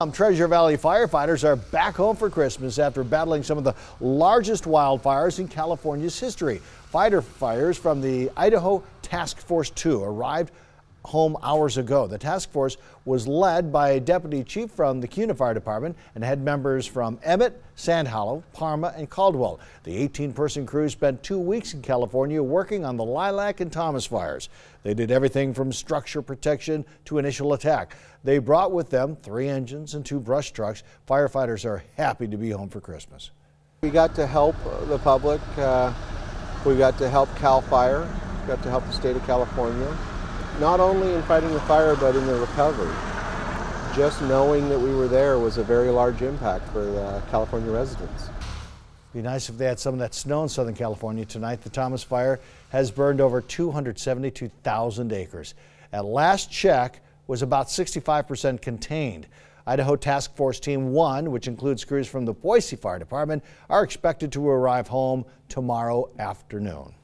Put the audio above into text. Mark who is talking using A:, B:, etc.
A: Um, Treasure Valley firefighters are back home for Christmas after battling some of the largest wildfires in California's history. Fighter fires from the Idaho Task Force 2 arrived home hours ago. The task force was led by a deputy chief from the Kuna Fire Department and had members from Emmett, Sand Hollow, Parma, and Caldwell. The 18 person crew spent two weeks in California working on the Lilac and Thomas fires. They did everything from structure protection to initial attack. They brought with them three engines and two brush trucks. Firefighters are happy to be home for Christmas.
B: We got to help the public. Uh, we got to help CAL FIRE, got to help the state of California not only in fighting the fire but in the recovery. Just knowing that we were there was a very large impact for the California residents.
A: Be nice if they had some of that snow in Southern California tonight. The Thomas Fire has burned over 272,000 acres. At last check, was about 65% contained. Idaho Task Force Team 1, which includes crews from the Boise Fire Department, are expected to arrive home tomorrow afternoon.